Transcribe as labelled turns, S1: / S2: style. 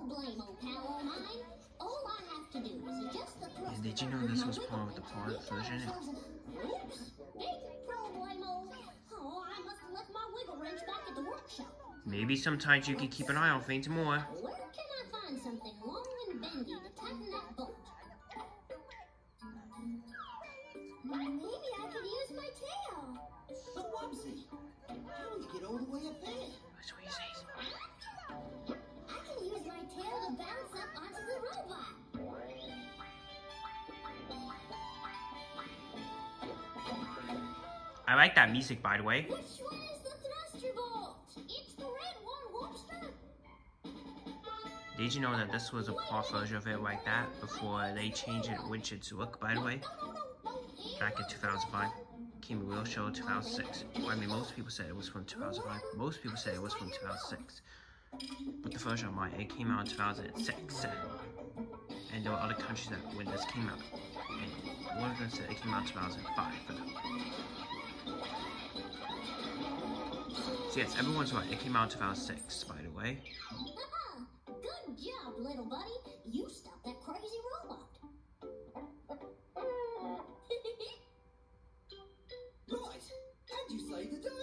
S1: problemo, pal of mine. All I have to do is adjust the thrust.
S2: And did you know this was part of the part version?
S1: Oops, big problemo. Oh, I must have left my wiggle wrench back at the workshop.
S2: Maybe sometimes you can keep an eye on things more.
S1: Where can I find something long and bendy to tighten that bolt? Maybe I could use my tail.
S3: But Wubbzy, how do you get all the way up there?
S1: I
S2: like that music, by the way.
S1: Which one is the thruster bolt? It's the red one, Whoopster.
S2: Did you know that this was a part version of it like that before they changed it which its look, by the way? Back in 2005. Came Real Show 2006. Well, I mean, most people said it was from 2005. Most people said it was from 2006. But the version of mine, it came out in 2006. And there were other countries that when this came out. And one of them said it came out in 2005 for them. So yes, everyone's right. It came out in 2006, by the way. Uh-huh.
S1: Good job, little buddy. You stopped that crazy robot. right, and you saved the day.